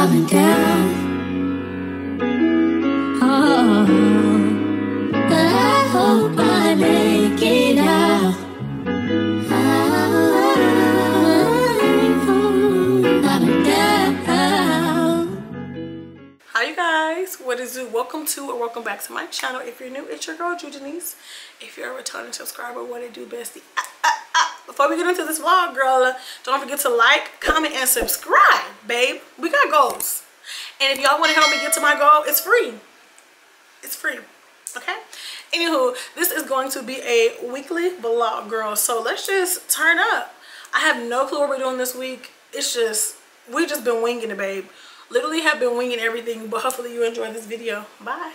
Been down. Oh, but I hope I make it out. You guys, what is it? Welcome to or welcome back to my channel. If you're new, it's your girl Jude Denise. If you're a returning subscriber, what it do bestie? Before we get into this vlog, girl, don't forget to like, comment, and subscribe, babe. We got goals. And if y'all want to help me get to my goal, it's free. It's free. Okay? Anywho, this is going to be a weekly vlog, girl. So let's just turn up. I have no clue what we're doing this week. It's just, we've just been winging it, babe. Literally have been winging everything, but hopefully you enjoy this video. Bye.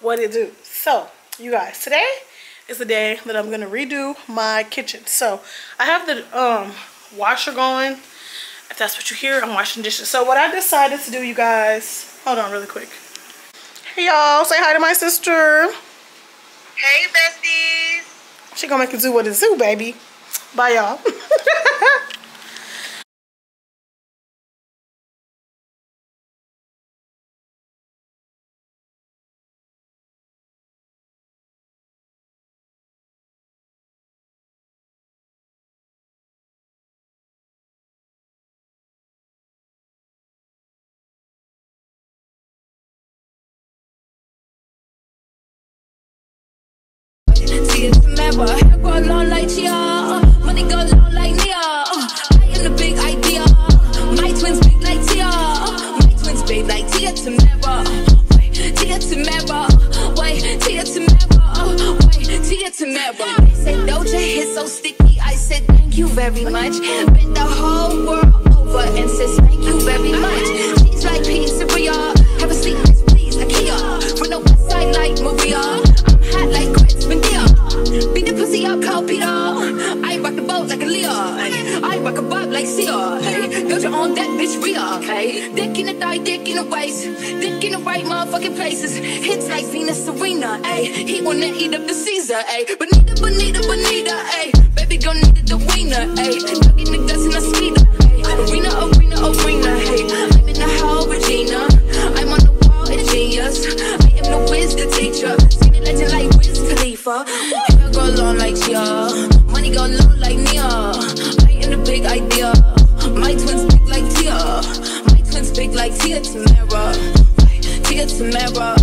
What it do? So, you guys, today is the day that I'm gonna redo my kitchen. So, I have the um washer going. If that's what you hear, I'm washing dishes. So, what I decided to do, you guys, hold on really quick. Hey y'all, say hi to my sister. Hey, besties. She gonna make a zoo with a zoo, baby. Bye, y'all. It's never hair go long like Chia, uh, money go long like Nia. Uh, I am the big idea. My twins big like Tia. Uh, my twins big like Tia Tamera. Wait, Tia Tamera. Wait, Tia Tamera. Wait, Tia Tamera. They say Doja hit so sticky. I said thank you very much. Been the whole world over and says thank you very much. She's like pizzeria. Have a seat, please. IKEA. From the west side like Maria. The dick in the waist, dick in the right motherfucking places. Hits like Venus Serena. Ay, he wanna eat up the Caesar. Ay, Bonita, Bonita, Bonita. Ay, baby girl needed the wiener. Ay, Tia Tamera. Tia Tamera.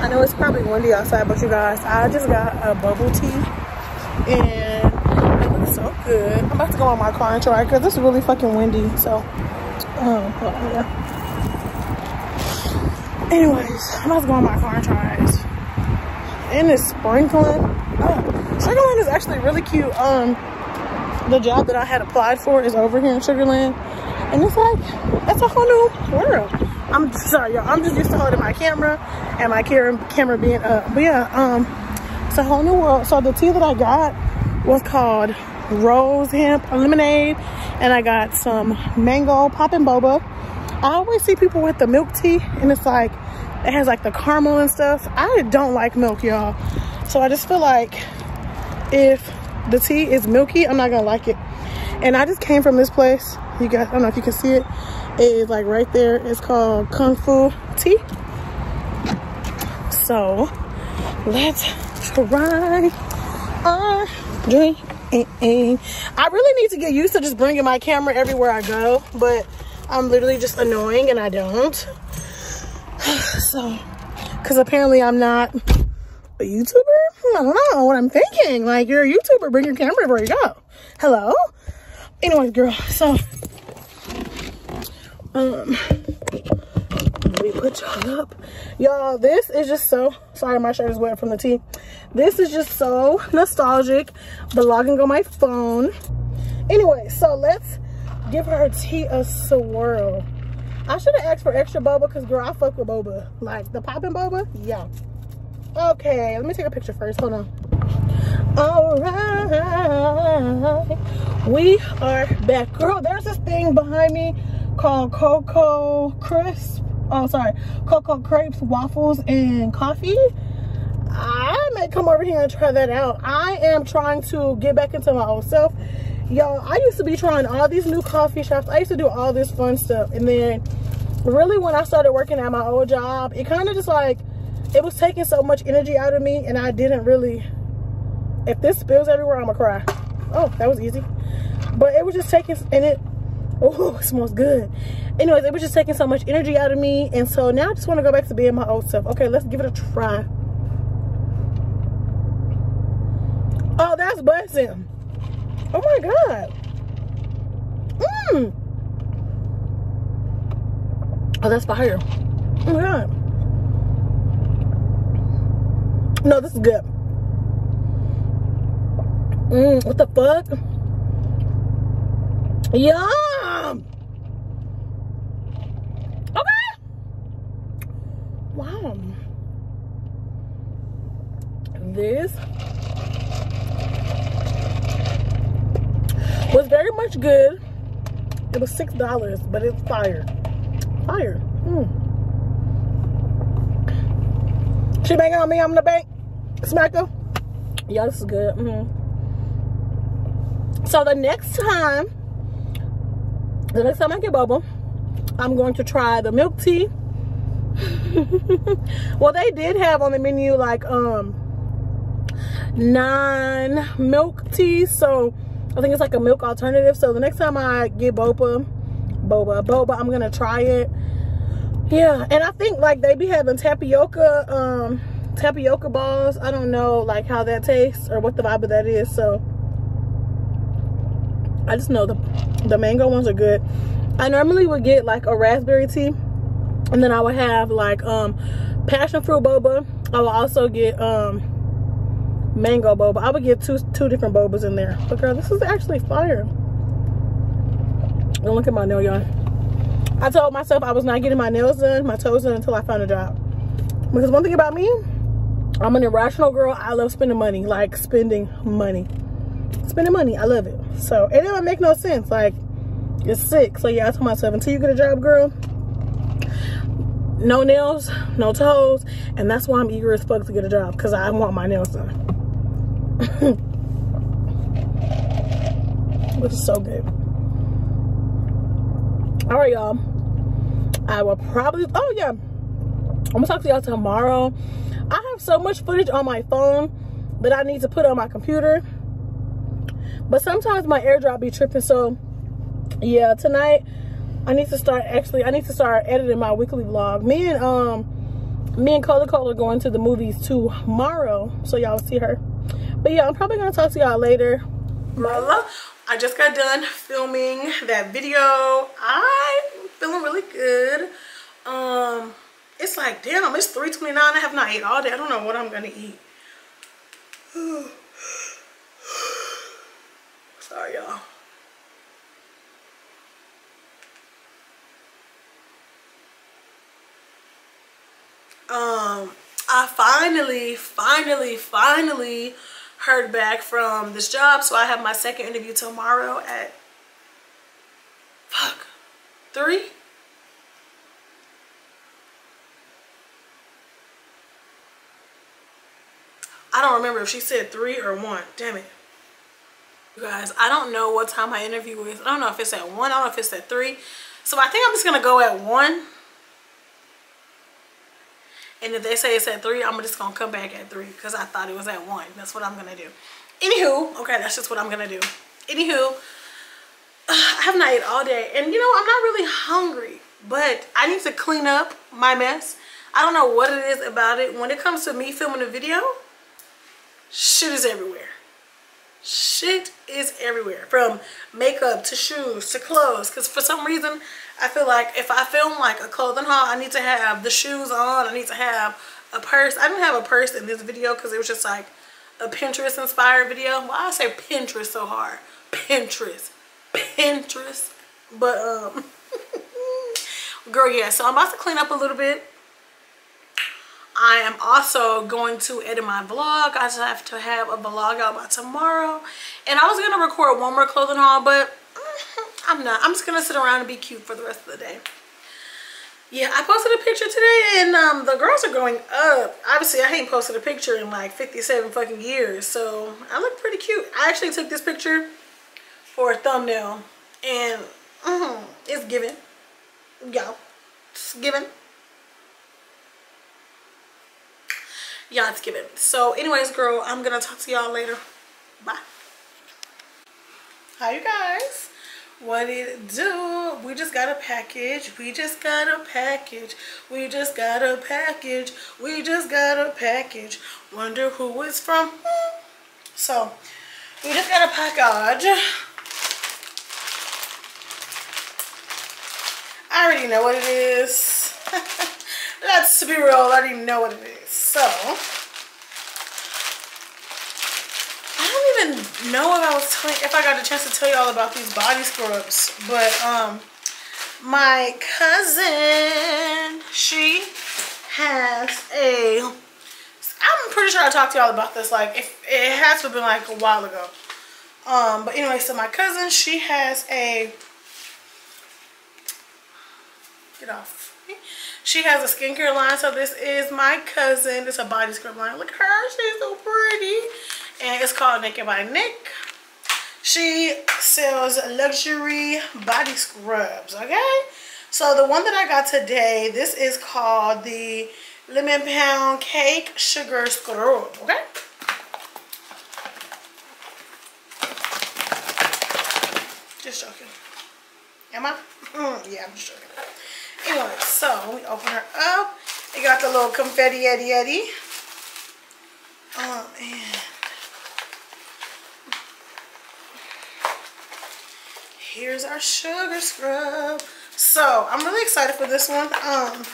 I know it's probably windy outside, but you guys, I just got a bubble tea and it looks so good. I'm about to go on my car and try because it's really fucking windy. So, um, well, yeah. Anyways, I'm about to go on my car and try it and it's sprinkling. Oh, Sugar Land is actually really cute. Um, the job that I had applied for is over here in Sugar Land, and it's like it's a whole new world. I'm sorry, y'all. I'm just used to holding my camera and my camera camera being up. But yeah, um, it's a whole new world. So the tea that I got was called Rose Hemp Lemonade, and I got some mango poppin' boba. I always see people with the milk tea, and it's like it has like the caramel and stuff. I don't like milk, y'all. So I just feel like if the tea is milky, I'm not gonna like it. And I just came from this place. You guys, I don't know if you can see it. Is like right there. It's called Kung Fu Tea. So let's try our drink. I really need to get used to just bringing my camera everywhere I go, but I'm literally just annoying and I don't. So, because apparently I'm not a YouTuber? I don't know what I'm thinking. Like, you're a YouTuber, bring your camera everywhere you go. Hello? Anyways, girl, so, um, me put y'all up. Y'all, this is just so, sorry, my shirt is wet from the tea. This is just so nostalgic, vlogging on my phone. Anyway, so let's give her tea a swirl. I should have asked for extra boba because, girl, I fuck with boba. Like, the popping boba? Yeah. Okay, let me take a picture first. Hold on. All right. We are back. Girl, there's this thing behind me called Cocoa Crisp. Oh, sorry. Cocoa Crepes, Waffles, and Coffee. I may come over here and try that out. I am trying to get back into my old self y'all i used to be trying all these new coffee shops i used to do all this fun stuff and then really when i started working at my old job it kind of just like it was taking so much energy out of me and i didn't really if this spills everywhere i'm gonna cry oh that was easy but it was just taking and it oh it smells good anyways it was just taking so much energy out of me and so now i just want to go back to being my old self okay let's give it a try oh that's busting Oh my god. Mmm. Oh, that's fire. Oh my god. No, this is good. Mmm, what the fuck? Yum! Okay. Wow. This was very much good. It was six dollars, but it's fire. Fire. Mm. She banging on me. I'm in the bank. Smacker. Yeah, this is good. Mm -hmm. So the next time, the next time I get bubble, I'm going to try the milk tea. well, they did have on the menu like um non milk tea, so I think it's like a milk alternative. So the next time I get boba, boba, boba, I'm gonna try it. Yeah, and I think like they be having tapioca, um, tapioca balls. I don't know like how that tastes or what the vibe of that is. So I just know the the mango ones are good. I normally would get like a raspberry tea, and then I would have like um passion fruit boba. I will also get um mango boba. I would get two two different bobas in there. But girl, this is actually fire. Don't look at my nail, y'all. I told myself I was not getting my nails done, my toes done until I found a job. Because one thing about me, I'm an irrational girl. I love spending money, like spending money. Spending money, I love it. So, it didn't make no sense. Like, it's sick. So, yeah, I told myself, until you get a job, girl, no nails, no toes. And that's why I'm eager as fuck to get a job. Because I want my nails done. this is so good. All right, y'all. I will probably, oh yeah. I'm gonna talk to y'all tomorrow. I have so much footage on my phone that I need to put on my computer. But sometimes my airdrop be tripping. So yeah, tonight I need to start actually, I need to start editing my weekly vlog. Me and um me and Cola are going to the movies tomorrow. So y'all see her but yeah i'm probably gonna talk to y'all later well i just got done filming that video i'm feeling really good um it's like damn it's 3:29. i have not ate all day i don't know what i'm gonna eat sorry y'all um i finally finally finally heard back from this job. So I have my second interview tomorrow at, fuck, three? I don't remember if she said three or one. Damn it. You guys, I don't know what time my interview is. I don't know if it's at 1. I don't know if it's at 3. So I think I'm just going to go at 1. And if they say it's at 3, I'm just going to come back at 3 because I thought it was at 1. That's what I'm going to do. Anywho, okay, that's just what I'm going to do. Anywho, I have not ate all day. And, you know, I'm not really hungry. But I need to clean up my mess. I don't know what it is about it. When it comes to me filming a video, shit is everywhere. Shit is everywhere. From makeup to shoes to clothes. Because for some reason, I feel like if I film like a clothing haul, I need to have the shoes on. I need to have a purse. I didn't have a purse in this video because it was just like a Pinterest inspired video. Why I say Pinterest so hard? Pinterest. Pinterest. But, um... girl yeah so i'm about to clean up a little bit i am also going to edit my vlog. I just have to have a vlog out by tomorrow. And i was gonna record one more clothing haul but i'm not. I'm just gonna sit around and be cute for the rest of the day. Yeah i posted a picture today and um, the girls are going up. Obviously i ain't posted a picture in like 57 fucking years so i look pretty cute. I actually took this picture for a thumbnail and mm it's giving. Y'all it's given yeah it's given so anyways girl i'm gonna talk to y'all later. Bye. Hi you guys. What did it do? We just got a package. We just got a package. We just got a package. We just got a package. Wonder who it's from? So we just got a package. I already know what it is. Let's be real, I already know what it is. So, I don't even know if I was telling, if I got a chance to tell y'all about these body scrubs, but um, my cousin, she has a, I'm pretty sure I talked to y'all about this, like, if it has to have been like a while ago. Um, but anyway, so my cousin, she has a Get off. She has a skincare line, so this is my cousin. It's a body scrub line. Look at her, she's so pretty. And it's called Naked by Nik. She sells luxury body scrubs, okay? So the one that I got today, this is called the Lemon Pound Cake Sugar Scrub, okay? Just joking. Am I? Mm, yeah, I'm just joking. Anyway, so we open her up. We got the little confetti eddy eddy. Um, and here's our sugar scrub. So I'm really excited for this one. Um,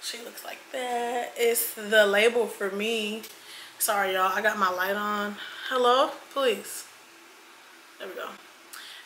she looks like that. It's the label for me. Sorry, y'all. I got my light on. Hello? Please. There we go.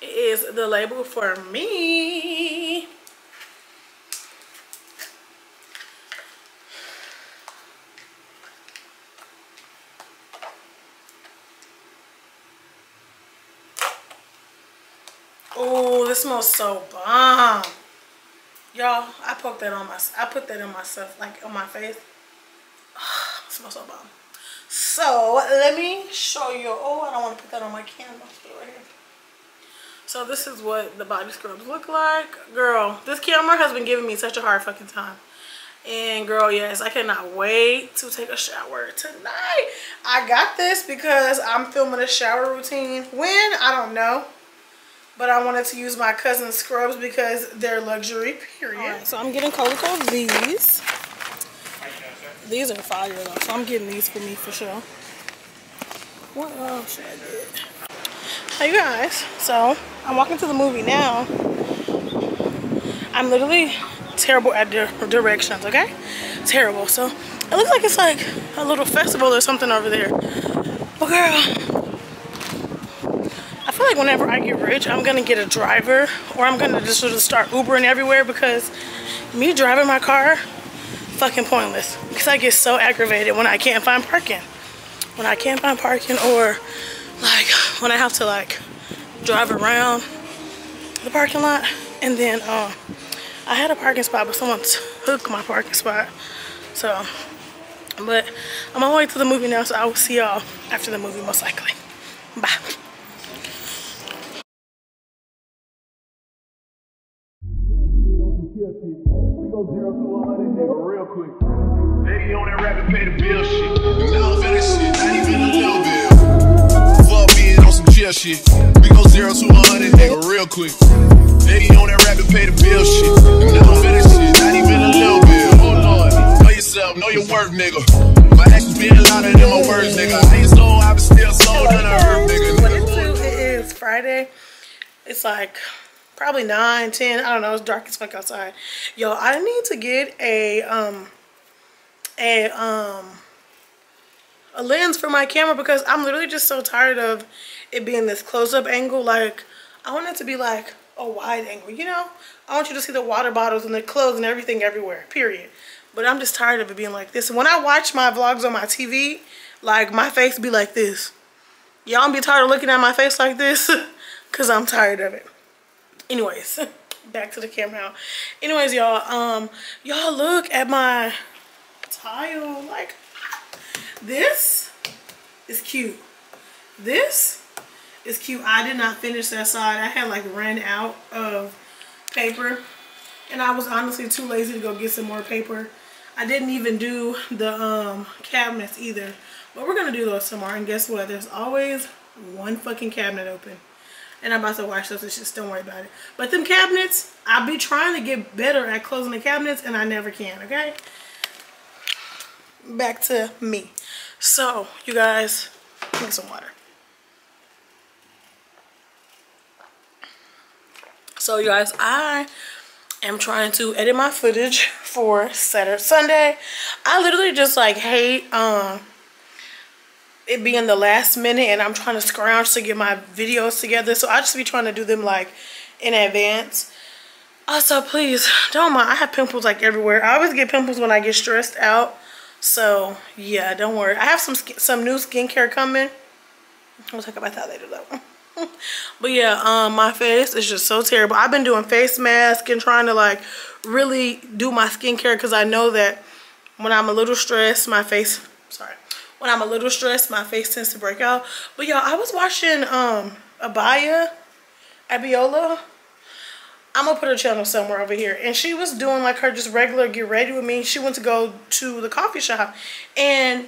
It is the label for me. Oh, this smells so bomb. Y'all, I poked that on my I put that in myself, like on my face. Oh, smells so bomb. So let me show you. Oh, I don't want to put that on my camera. Right so this is what the body scrubs look like. Girl, this camera has been giving me such a hard fucking time. And girl, yes, I cannot wait to take a shower tonight. I got this because I'm filming a shower routine. When? I don't know. But I wanted to use my cousin's scrubs because they're luxury, period. so I'm getting Coleco of these. These are fire though, so I'm getting these for me for sure. What else should I get? Hey guys, so I'm walking to the movie now. I'm literally terrible at di directions, okay? Terrible. So it looks like it's like a little festival or something over there. But girl, I feel like whenever I get rich, I'm gonna get a driver or I'm gonna just sort of start Ubering everywhere because me driving my car fucking pointless because I get so aggravated when I can't find parking. When I can't find parking or like when I have to like drive around the parking lot and then um I had a parking spot but someone took my parking spot So, but I'm on my way to the movie now, so I will see y'all after the movie most likely. Bye. We go zero to 100, real quick. They on that rap and pay the bill shit. Now I'm that shit, not even a little bit. Fuck being on some chill shit. We go zero to 100, nigga, real quick. They on that pay the bill shit. That shit, not even a little bit. Oh lord, know yourself, know your worth, nigga. My actions being louder than my words, nigga. I ain't sold, I was still sold, and I hurt, nigga. What it's to, it is Friday. It's like probably 9, 10. I don't know. It's dark as fuck outside. Yo, I need to get a um a um a lens for my camera because I'm literally just so tired of it being this close-up angle. Like I want it to be like a wide angle, you know? I want you to see the water bottles and the clothes and everything everywhere, period. But I'm just tired of it being like this. When I watch my vlogs on my TV, like my face be like this. Y'all be tired of looking at my face like this? Cause I'm tired of it. Anyways, back to the camera. Anyways, y'all, um, y'all look at my tile. Like, this is cute. This is cute. I did not finish that side. I had like ran out of paper. And I was honestly too lazy to go get some more paper. I didn't even do the um, cabinets either. But we're going to do those tomorrow. And guess what? There's always one fucking cabinet open. And I'm about to wash those. Just don't worry about it. But them cabinets, I'll be trying to get better at closing the cabinets. And I never can, okay? Back to me. So, you guys, drink some water. So, you guys, I am trying to edit my footage for Saturday, Sunday. I literally just like hate um it being the last minute and I'm trying to scrounge to get my videos together. So I just be trying to do them like in advance. Also, please don't mind. I have pimples like everywhere. I always get pimples when I get stressed out. So yeah, don't worry. I have some some new skincare coming. We'll talk about that later though. but yeah, um, my face is just so terrible. I've been doing face mask and trying to like really do my skincare because I know that when I'm a little stressed, my face, sorry, when I'm a little stressed, my face tends to break out. But y'all, I was watching um, Abaya, Abiola. I'm gonna put her channel somewhere over here. And she was doing like her just regular get ready with me. She went to go to the coffee shop. And,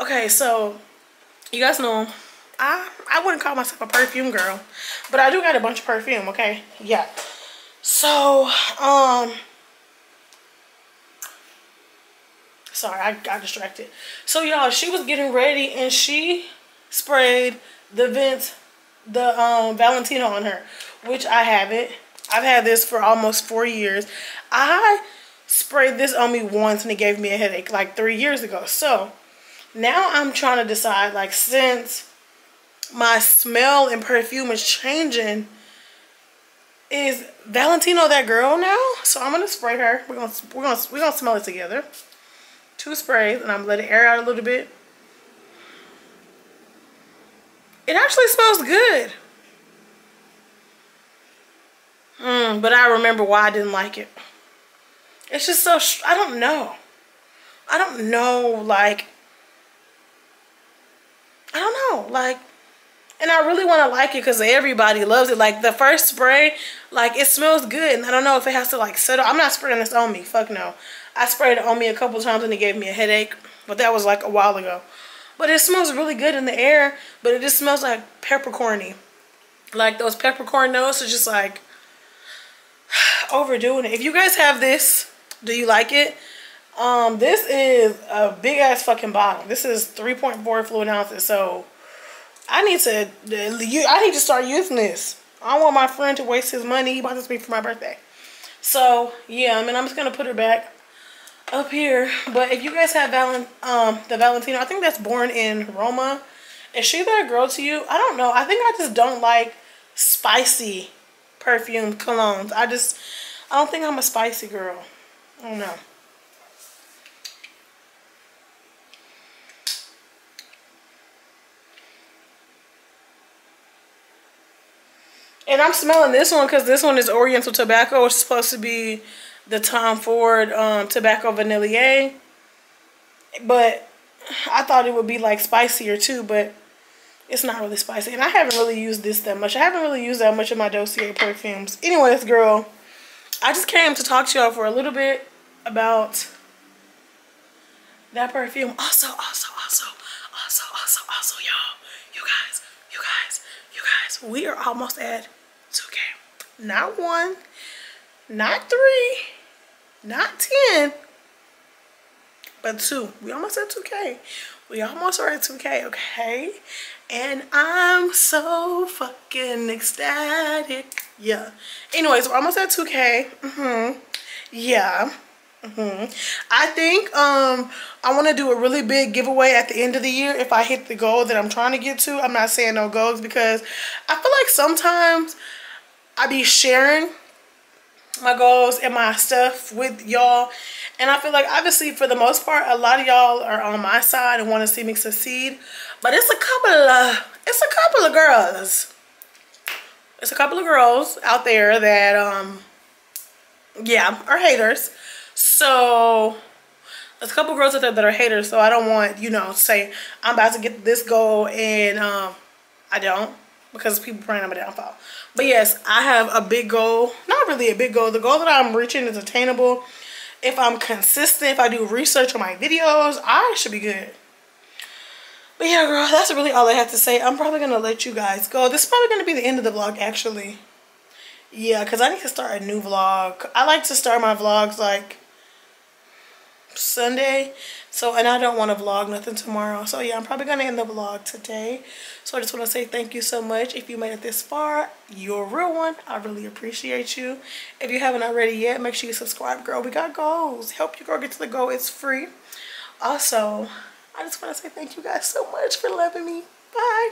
okay, so you guys know I I wouldn't call myself a perfume girl, but I do got a bunch of perfume, okay? Yeah. So, um sorry, I got distracted. So y'all, she was getting ready and she sprayed the vent the um Valentino on her, which I haven't. I've had this for almost 4 years. I sprayed this on me once and it gave me a headache like 3 years ago. So, now I'm trying to decide like since my smell and perfume is changing is Valentino that girl now? So I'm gonna spray her. We're gonna we're gonna we're gonna smell it together. Two sprays and I'm gonna let it air out a little bit. It actually smells good mm, but I remember why I didn't like it it's just so I don't know I don't know like I don't know like and I really want to like it because everybody loves it. Like the first spray, like it smells good. And I don't know if it has to like settle. I'm not spraying this on me. Fuck no. I sprayed it on me a couple times and it gave me a headache. But that was like a while ago. But it smells really good in the air. But it just smells like peppercorny. Like those peppercorn notes are just like overdoing it. If you guys have this, do you like it? Um, this is a big ass fucking bottle. This is 3.4 fluid ounces. So I need to, I need to start using this. I don't want my friend to waste his money. He bought this for me for my birthday. So, yeah, I mean, I'm just going to put her back up here. But if you guys have Valent um, the Valentino, I think that's born in Roma. Is she that girl to you? I don't know. I think I just don't like spicy perfume colognes. I just, I don't think I'm a spicy girl. I don't know. And I'm smelling this one because this one is Oriental Tobacco. It's supposed to be the Tom Ford um, Tobacco Vanillier. but I thought it would be like spicier too, but it's not really spicy. And I haven't really used this that much. I haven't really used that much of my Dossier perfumes. Anyways, girl, I just came to talk to y'all for a little bit about that perfume. Also, also, also, also, also, also, y'all, you guys, you guys, you guys, we are almost at 2K. Not one, not three, not 10, but two. We almost at 2K. We almost are at 2K, okay? And I'm so fucking ecstatic. Yeah. Anyways, we're almost at 2K. Mm-hmm. Yeah. Mm-hmm. I think um I want to do a really big giveaway at the end of the year if I hit the goal that I'm trying to get to. I'm not saying no goals because I feel like sometimes I be sharing my goals and my stuff with y'all. And I feel like obviously for the most part a lot of y'all are on my side and want to see me succeed. But it's a couple of it's a couple of girls. It's a couple of girls out there that um yeah are haters. So there's a couple of girls out there that are haters so I don't want you know say I'm about to get this goal and um I don't because people praying on my downfall but yes I have a big goal not really a big goal the goal that I'm reaching is attainable. If I'm consistent if I do research on my videos I should be good. But yeah girl that's really all I have to say. I'm probably gonna let you guys go. This is probably gonna be the end of the vlog actually. Yeah because I need to start a new vlog. I like to start my vlogs like Sunday. So, and I don't want to vlog nothing tomorrow. So, yeah, I'm probably going to end the vlog today. So, I just want to say thank you so much. If you made it this far, you're a real one. I really appreciate you. If you haven't already yet, make sure you subscribe, girl. We got goals. Help you girl get to the goal. It's free. Also, I just want to say thank you guys so much for loving me. Bye.